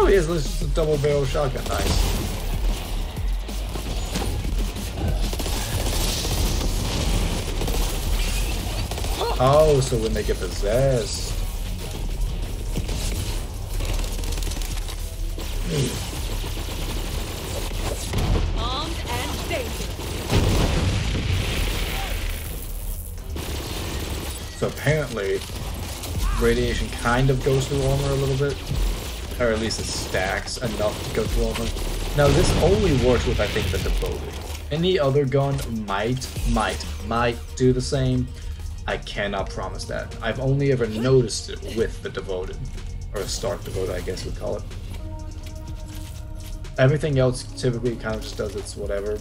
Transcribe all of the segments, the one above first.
Oh, yes, this is a double barrel shotgun. Nice. Oh, so when they get possessed. Armed and dangerous. So apparently, radiation kind of goes through armor a little bit. Or at least it stacks enough to go through armor. Now this only works with, I think, the Devoted. Any other gun might, might, might do the same. I cannot promise that. I've only ever noticed it with the Devoted. Or a Stark Devoted, I guess we'd call it. Everything else typically kind of just does its whatever.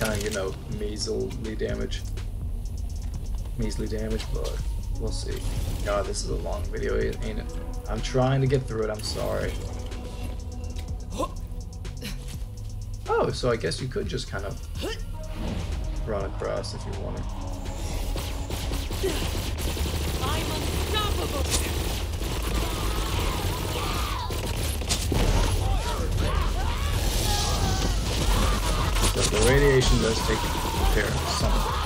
Kind of, you know, measly damage. Measly damage, but we'll see. God, this is a long video, ain't it? I'm trying to get through it, I'm sorry. Oh, so I guess you could just kind of run across if you wanted. I'm unstoppable. So the radiation does take care of some of it.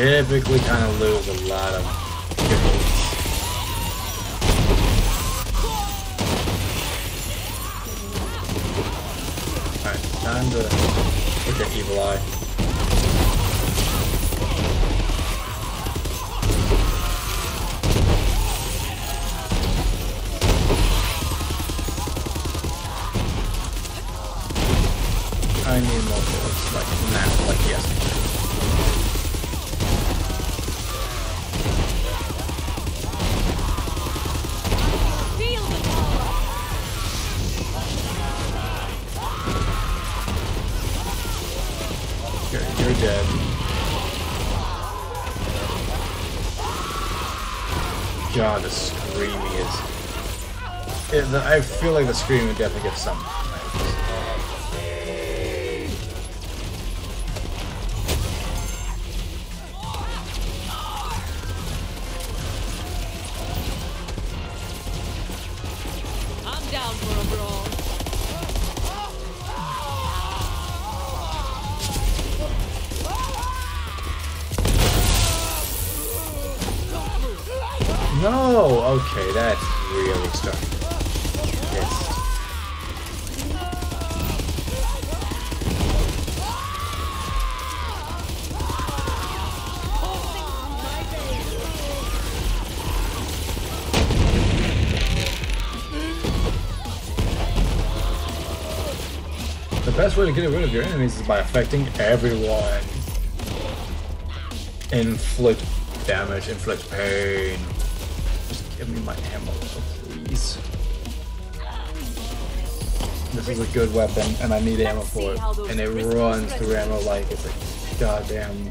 Typically kind of lose a lot of. Alright, time to hit that evil eye. The, I feel like the screaming definitely get some. I'm down for a brawl. No! Okay, that's really starting pissed. The best way to get rid of your enemies is by affecting everyone. Inflict damage, inflict pain. Just give me my ammo, This is a good weapon, and I need ammo for it. And it runs through ammo like it's a goddamn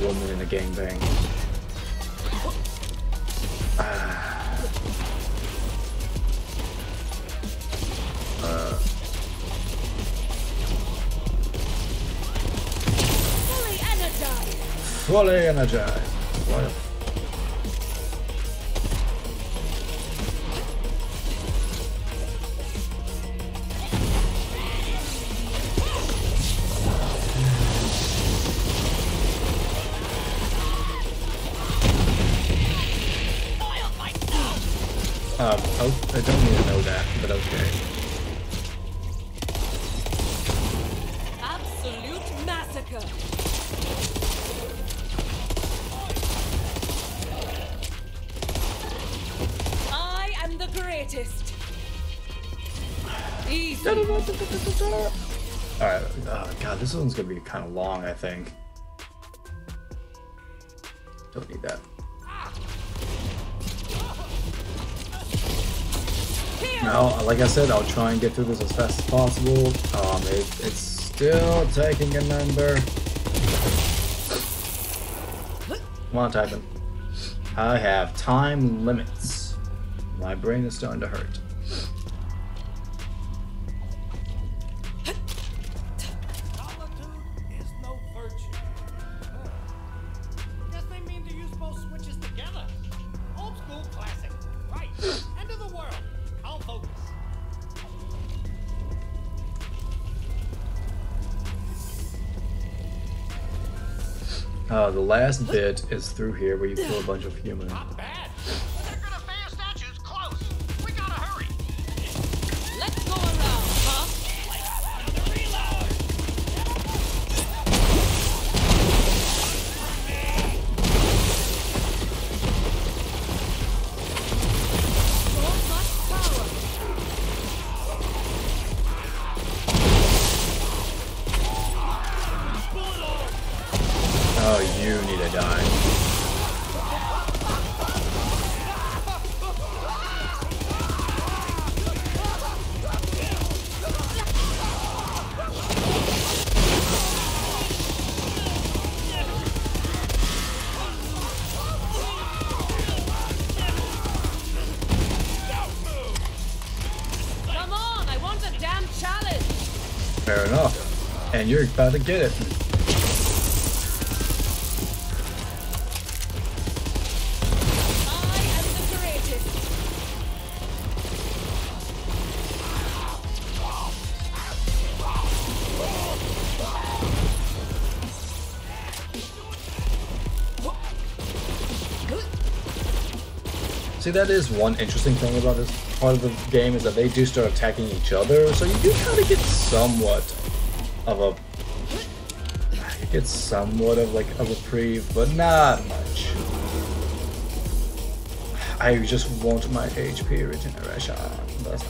woman in a gangbang. Ah. Uh, Fully energized. fully energized. What? Um, oh, I don't need to know that, but okay. Absolute massacre. the greatest. Alright, oh, god, this one's gonna be kind of long, I think. Don't need that. No, like I said, I'll try and get through this as fast as possible. Um, it, it's still taking a number. Come on, typing. I have time limits. My brain is starting to hurt. Last bit is through here where you kill a bunch of humans. You're about to get it. See, that is one interesting thing about this part of the game is that they do start attacking each other, so you do kind of get somewhat of a get somewhat of like a reprieve, but not much. I just want my HP regeneration. That's?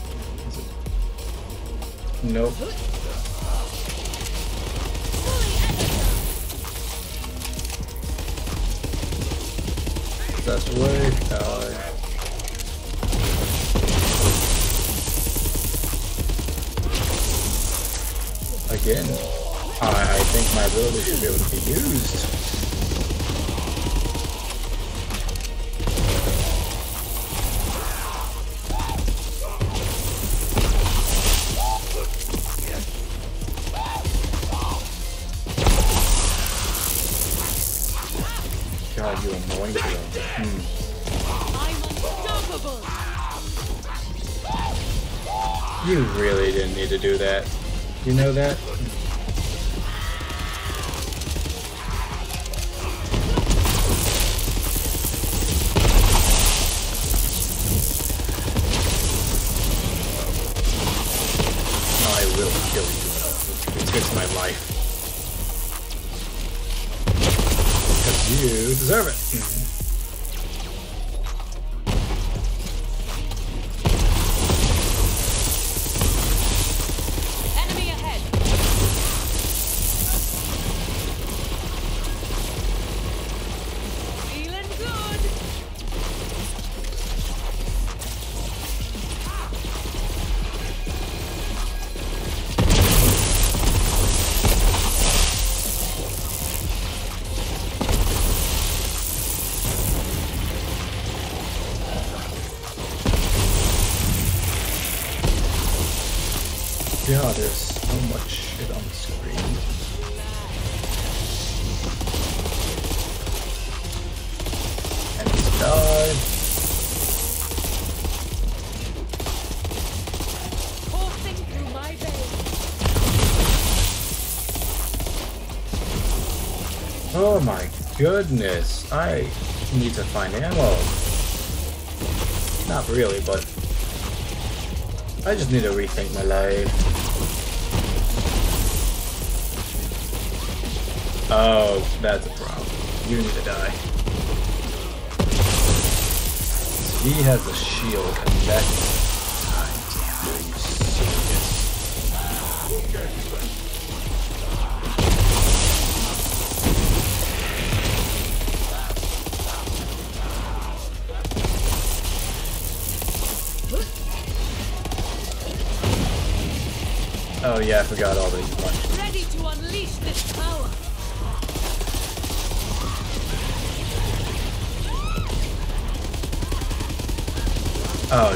Nope. That's way. Again, I, think my ability should be able to be used. God, you annoying girl. Hmm. You really didn't need to do that. You know that? Will kill you. It takes my life. Because you deserve it. Goodness. I need to find ammo. Not really, but I just need to rethink my life. Oh, that's a problem. You need to die. He has a shield, that. God damn, are you serious? Oh yeah, I forgot all these punches. Ready to unleash this power. Oh,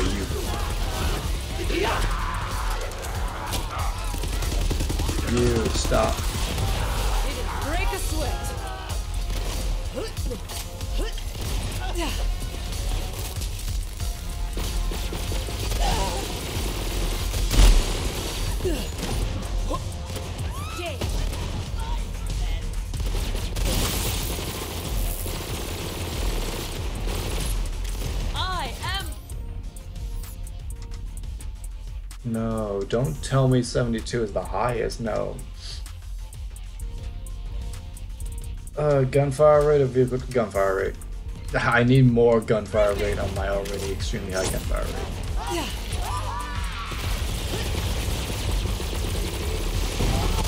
you. You stop. No, don't tell me 72 is the highest. No. Uh, gunfire rate or vehicle gunfire rate? I need more gunfire rate on my already extremely high gunfire rate.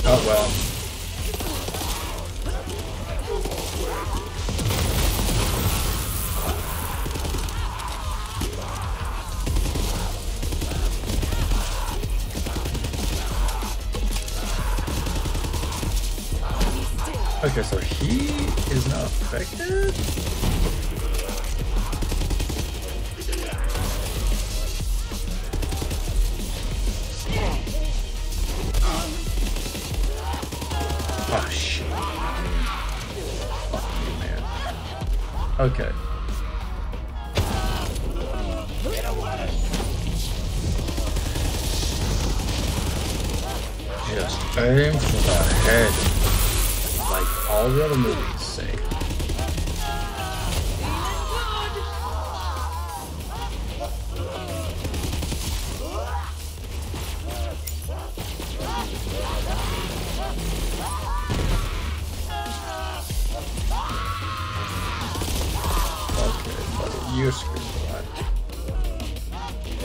Oh well. Okay, so he is not affected?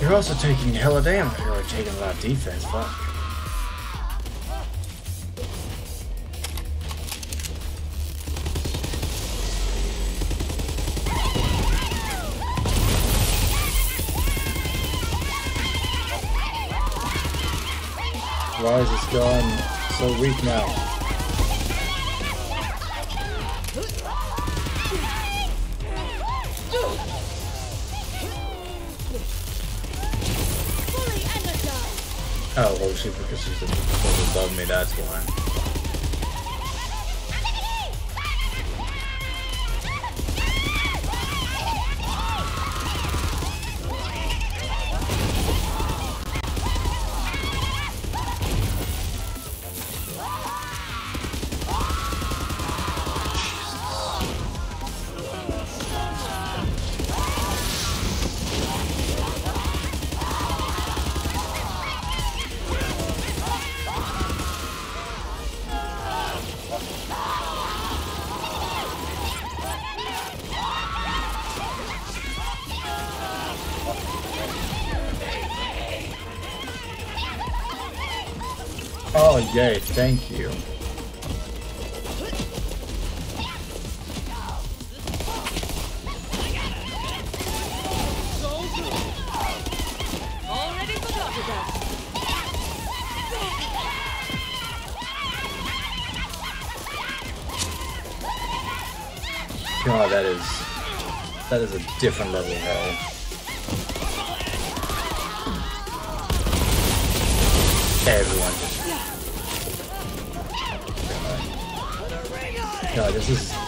You're also taking hella damage. You're taking a lot of defense. Fuck. Why is this gun so weak now? She because she's above me. That's why. Oh, yay, thank you. God, that is that is a different level of hell. Everyone God. This is.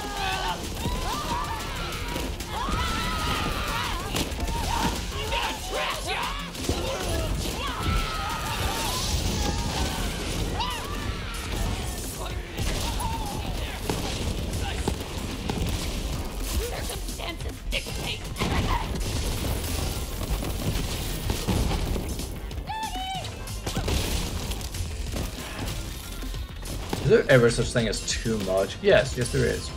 There ever such thing as too much? Yes, yes there is.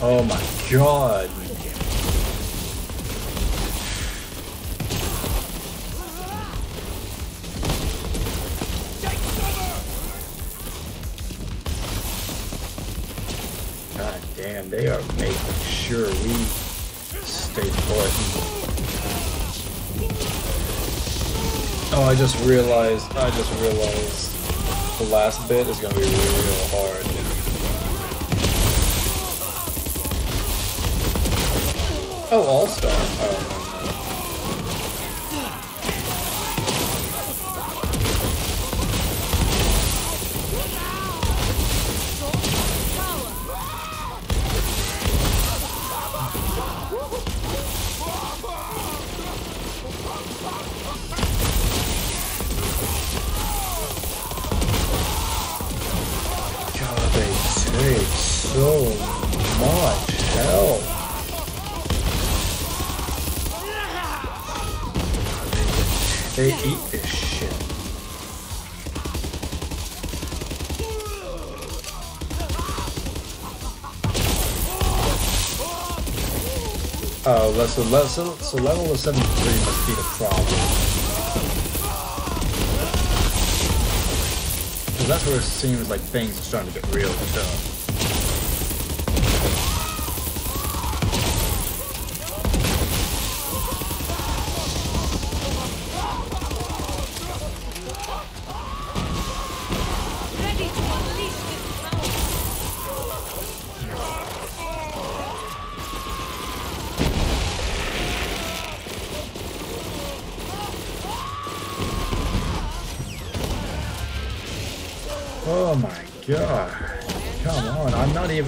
Oh my. God realized, I just realized the last bit is gonna be real hard. Oh, All so, le- so, level of 73 must be the problem. Because that's where it seems like things are starting to get real tough.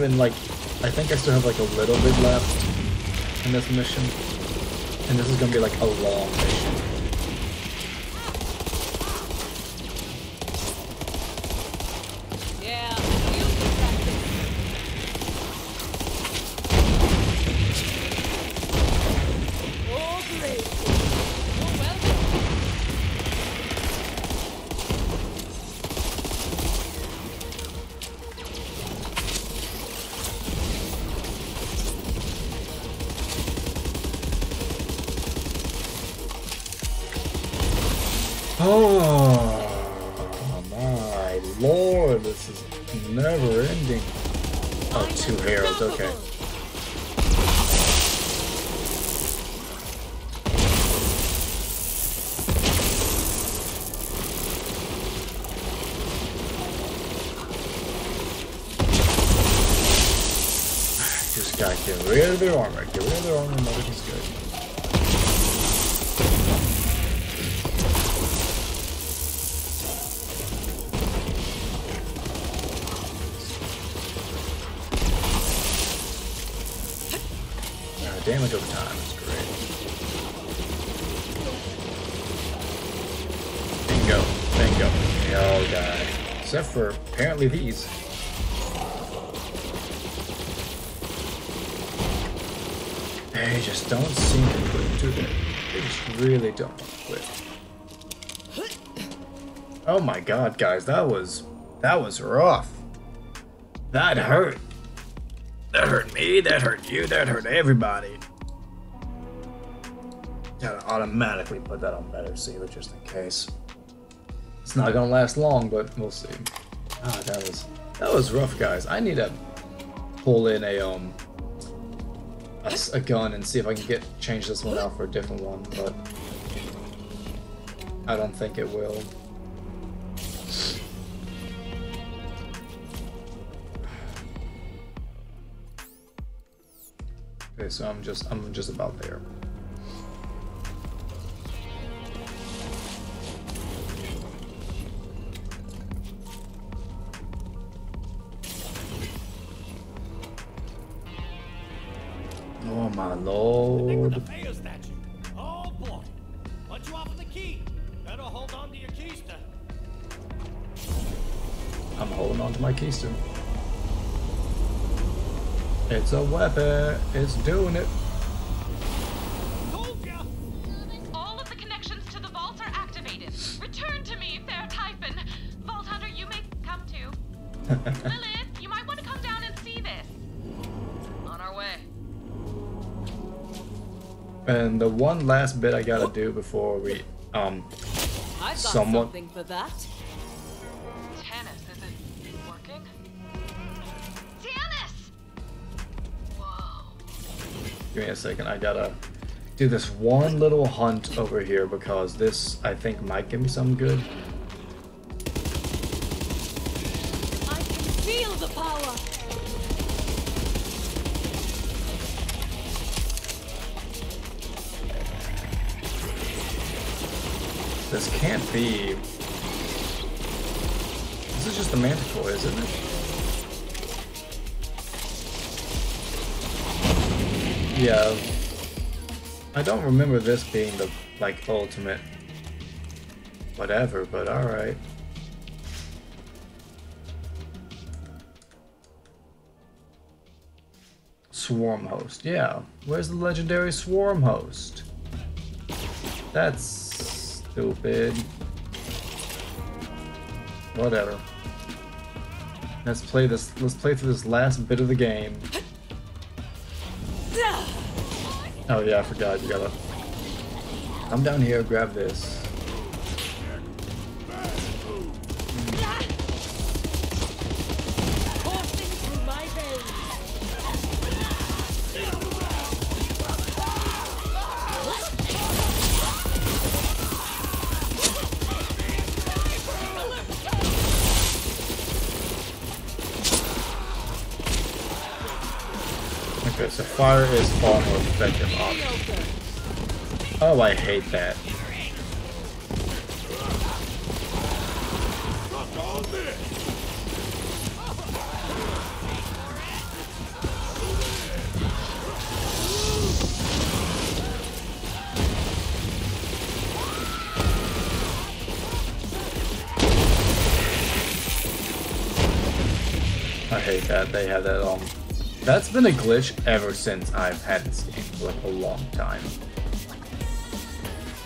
Even like I think I still have like a little bit left in this mission. And this is gonna be like a long mission. Damage time is great. Bingo. Bingo. They all die. Except for apparently these. They just don't seem to quit, do they? They just really don't quit. Oh my god, guys, that was that was rough. That hurt. That hurt me, that hurt you, that hurt everybody. Automatically put that on better sealer just in case. It's not gonna last long, but we'll see. Ah, that was that was rough, guys. I need to pull in a um a, a gun and see if I can get change this one out for a different one, but I don't think it will. Okay, so I'm just I'm just about there. Lord. Oh boy. You offer the key, better hold on to your keister. I'm holding on to my keister. It's a weapon. It's doing it. The one last bit I gotta do before we, um, I've got Somewhat- something for that. Tannis, is it working? Tannis! Whoa. give me a second. I gotta do this one little hunt over here because this, I think, might give me something good. Be. This is just the manticore, isn't it? Yeah. I don't remember this being the like ultimate whatever, but alright. Swarm host, yeah. Where's the legendary swarm host? That's stupid. Whatever. Let's play this. Let's play through this last bit of the game. Oh yeah, I forgot. You gotta come down here, grab this. So fire is far more effective option. Oh, I hate that. I hate that they have that um that's been a glitch ever since I've had this game for like a long time.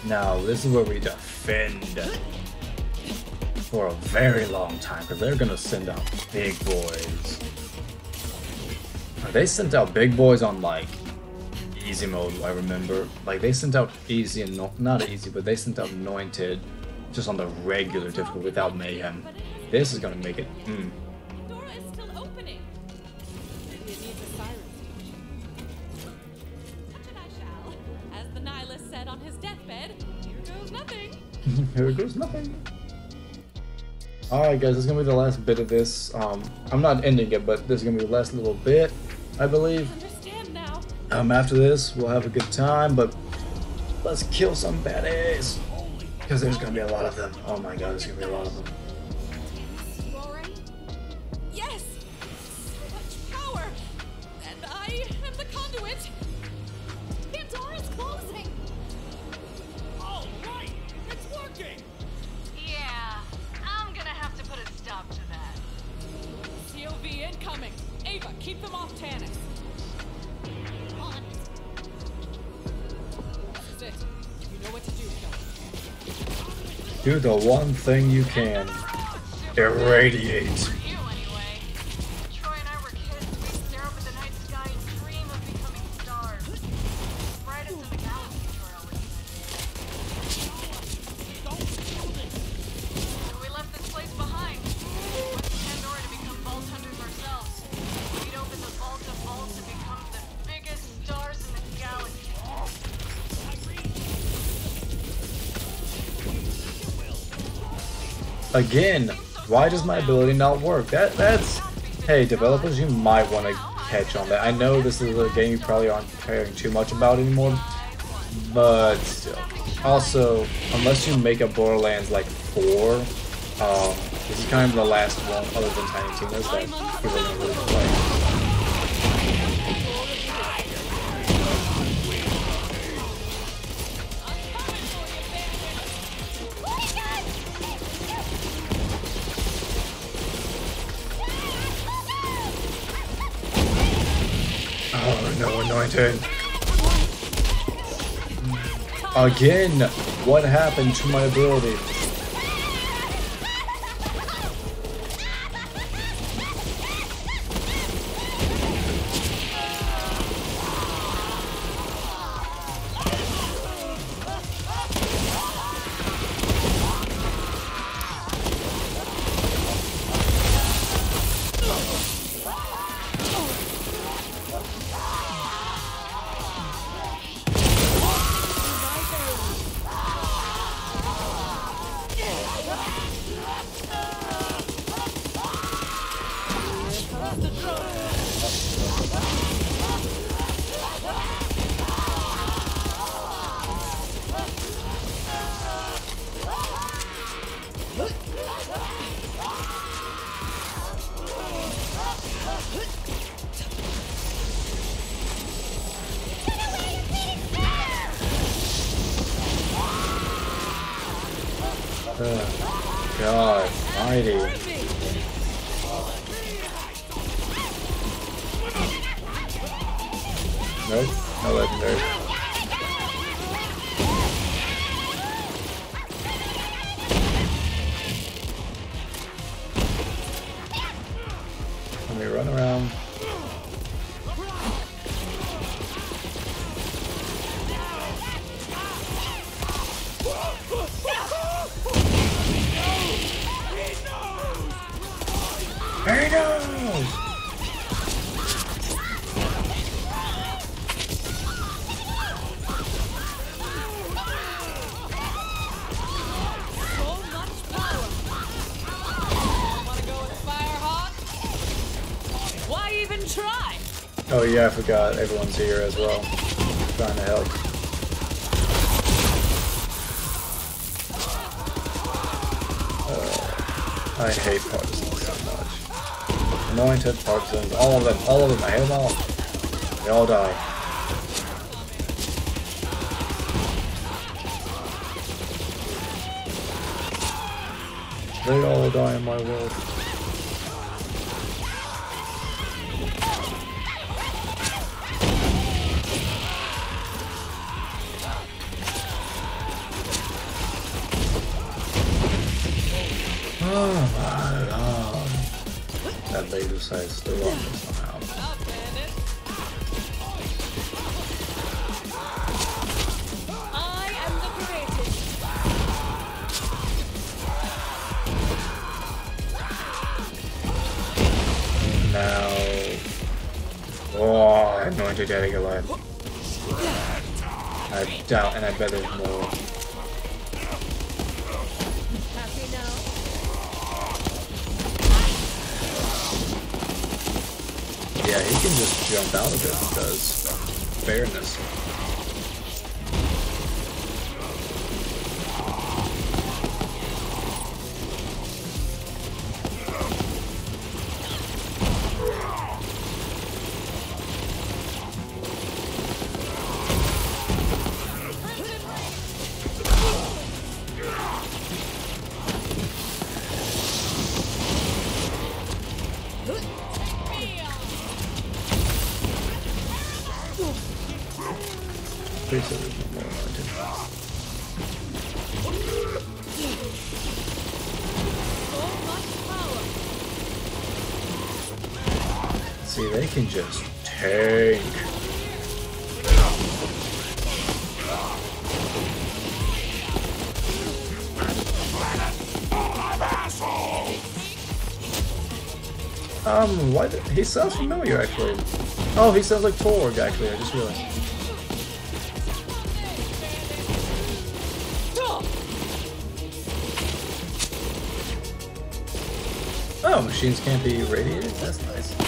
Now this is where we defend for a very long time because they're gonna send out big boys. They sent out big boys on like easy mode. I remember like they sent out easy and no, not easy, but they sent out anointed just on the regular difficulty without mayhem. This is gonna make it. Mm, Here goes nothing. Alright guys, this is gonna be the last bit of this. Um, I'm not ending it, but this is gonna be the last little bit, I believe. Understand. Um, after this, we'll have a good time, but let's kill some baddies. Because there's gonna be a lot of them. Oh my god, there's gonna be a lot of them. Do the one thing you can. Irradiate. Again, why does my ability not work? That that's hey developers, you might want to catch on that. I know this is a game you probably aren't caring too much about anymore, but still. Also, unless you make a Borderlands like four, um, this is kind of the last one other than Tiny Tina's that people really play. Again, what happened to my ability? God, mighty. Nope, no legendary. I forgot. Everyone's here as well. Trying to help. Uh, I hate partisans so much. Anointed partisans, all of them, all of them, I hate them all. They all die. They all die in my world. Decides to run me somehow. Up, bandit. I am the creative. Now. Oh, anointed alive. I doubt, and I bet there's more. Because fairness. Can just tank. Um, why? He sounds familiar, actually. Oh, he sounds like Torgue, actually. I just realized. Oh, machines can't be radiated? That's nice.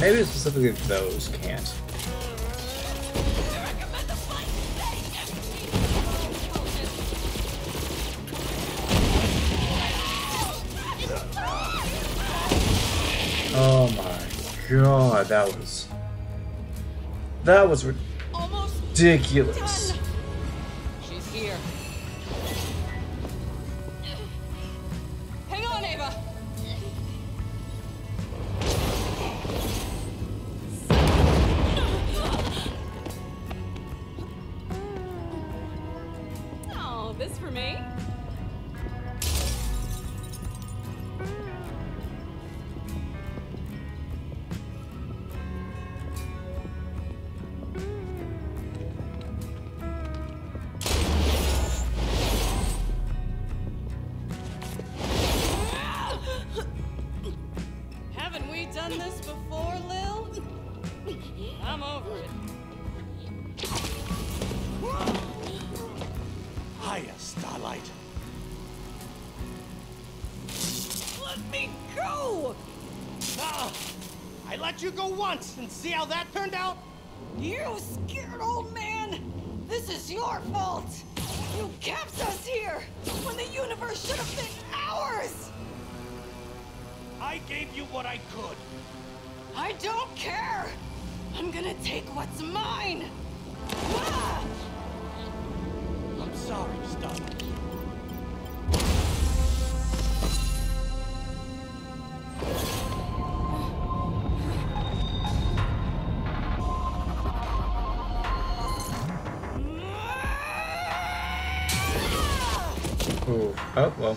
Maybe specifically those can't. Oh my god, that was... That was ridiculous. She's here. See how that turned out? You scared old man! This is your fault! You kept us here when the universe should have been ours! I gave you what I could. I don't care! I'm gonna take what's mine! Ah! I'm sorry, Starlight. Oh, well.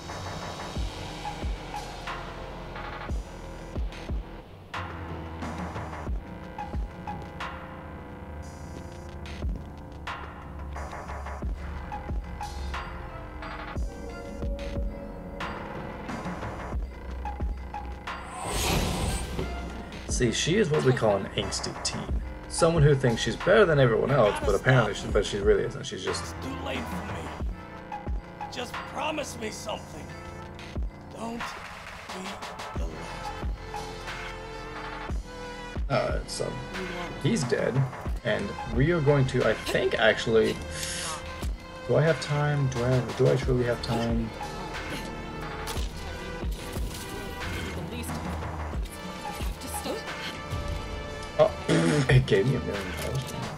See, she is what we call an angsty teen. Someone who thinks she's better than everyone else, but apparently, she, but she really isn't. She's just promise me something. Don't be the last. Alright, so he's dead, and we are going to, I think, actually. Do I have time? Do I? Do I truly have time? Oh, it gave me a million dollars.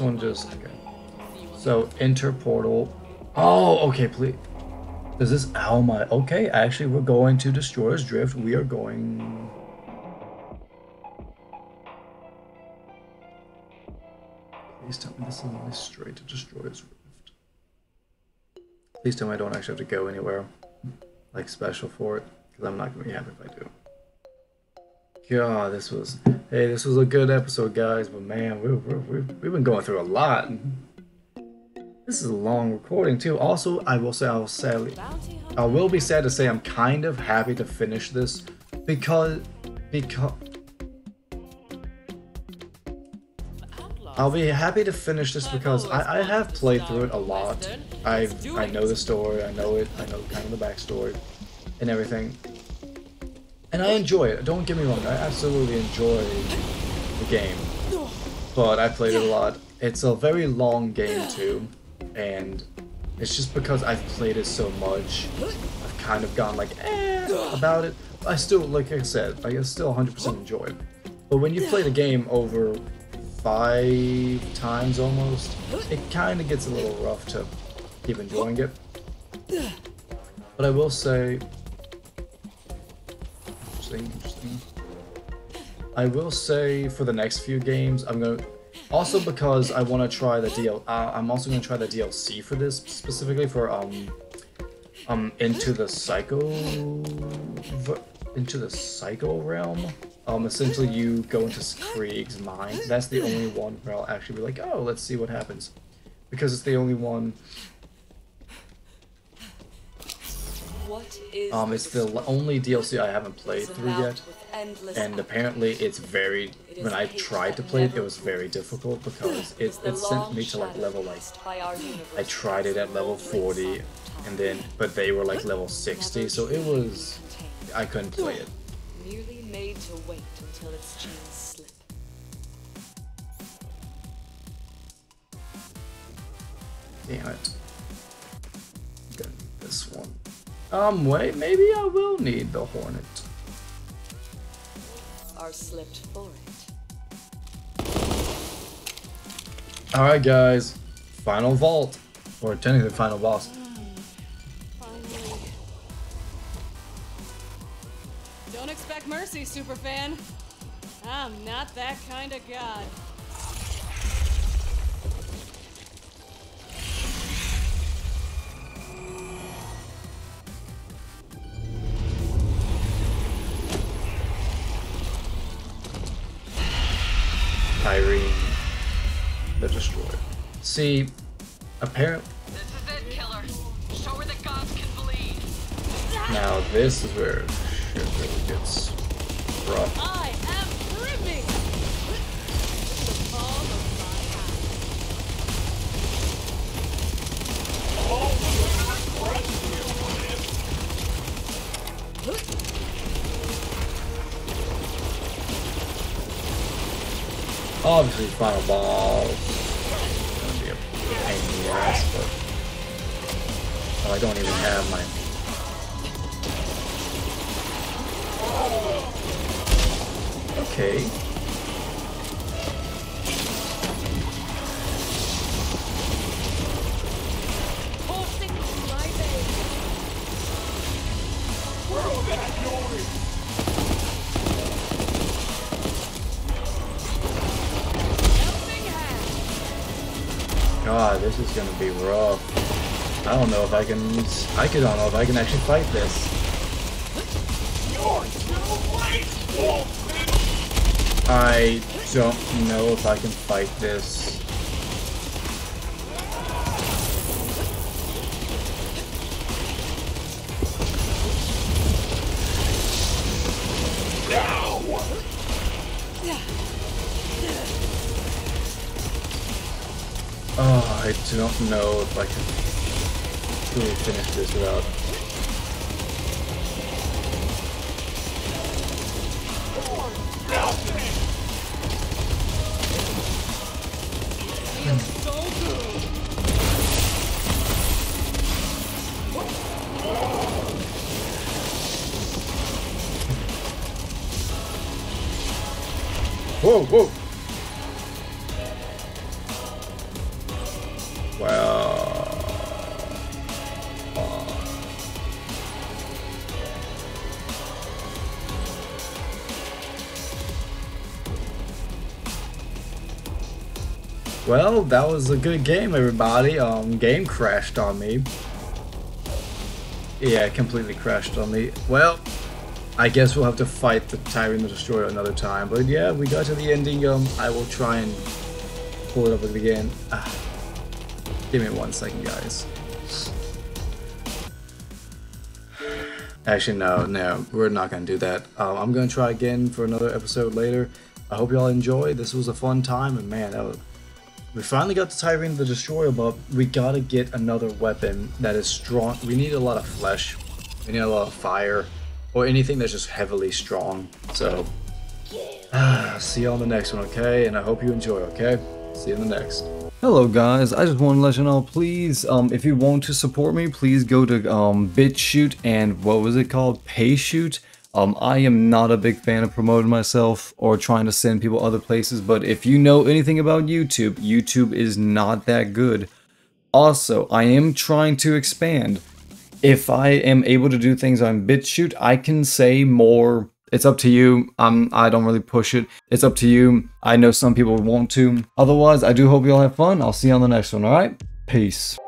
One just okay. So enter portal. Oh, okay, please. Does this? My. Okay, actually, we're going to Destroyer's Rift. We are going. Please tell me this is only straight to Destroyer's Rift. Please tell me I don't actually have to go anywhere, like special for it, because I'm not gonna be happy if I do. God, this was. Hey, this was a good episode, guys. But man, we, we, we've, we've been going through a lot. This is a long recording too. Also, I will say I will sadly, I will be sad to say I'm kind of happy to finish this because because I'll be happy to finish this because I, I have played through it a lot. I I know the story. I know it. I know kind of the backstory and everything. And I enjoy it. Don't get me wrong. I absolutely enjoy the game. But I played it a lot. It's a very long game too, and it's just because I've played it so much. I've kind of gone like eh about it. I still, like I said, I still 100% enjoy it. But when you play the game over five times almost, it kind of gets a little rough to keep enjoying it. But I will say, interesting. I will say for the next few games, I'm gonna also because I want to try the DL. Uh, I'm also gonna try the DLC for this specifically for um um into the psycho into the psycho realm. Um, essentially you go into Krieg's mind. That's the only one where I'll actually be like, oh, let's see what happens, because it's the only one. What is Um, it's the only DLC I haven't played through yet. and apparently it's very. When I tried to play it, it was very difficult because it, it sent me to like level like cast by our universe I tried it at level 40 and then but they were like level 60 so it was I couldn't play it. merely made to wait until its chains slip. Damn it. This one. Um wait, maybe I will need the Hornet. Are slipped for it. Alright guys. Final vault. Or technically final boss. Don't expect mercy, superfan. I'm not that kind of god. Tyreen the Destroyer. See, apparently This is it, killer. Show her that gods can bleed. now this is where shit really gets rough. I am brimming with the palm of my Obviously, final Ball is gonna be a pain in the ass, but oh, I don't even have my. Okay. This is gonna be rough. I don't know if I can. I don't know if I can actually fight this. I don't know if I can fight this. Don't know if I can really finish this without. That was a good game, everybody. Um, game crashed on me. Yeah, completely crashed on me. Well, I guess we'll have to fight the Tyreen the Destroyer another time. But yeah, we got to the ending. Um, I will try and pull it up again. Ah, give me one second, guys. Actually, no, no, we're not gonna do that. Um, I'm gonna try again for another episode later. I hope y'all enjoyed. This was a fun time, and man, that was, we finally got the Tyreen the Destroyer, but we gotta get another weapon that is strong. We need a lot of flesh. We need a lot of fire, or anything that's just heavily strong. So, see you on the next one, okay? And I hope you enjoy, okay? See you in the next. Hello guys, I just want to let you know, please, um, if you want to support me, please go to um, BitChute and what was it called, PayShoot. Um, I am not a big fan of promoting myself or trying to send people other places, but if you know anything about YouTube, YouTube is not that good. Also, I am trying to expand. If I am able to do things on BitChute, I can say more. It's up to you. Um, I don't really push it. It's up to you. I know some people want to. Otherwise, I do hope you all have fun. I'll see you on the next one, alright? Peace.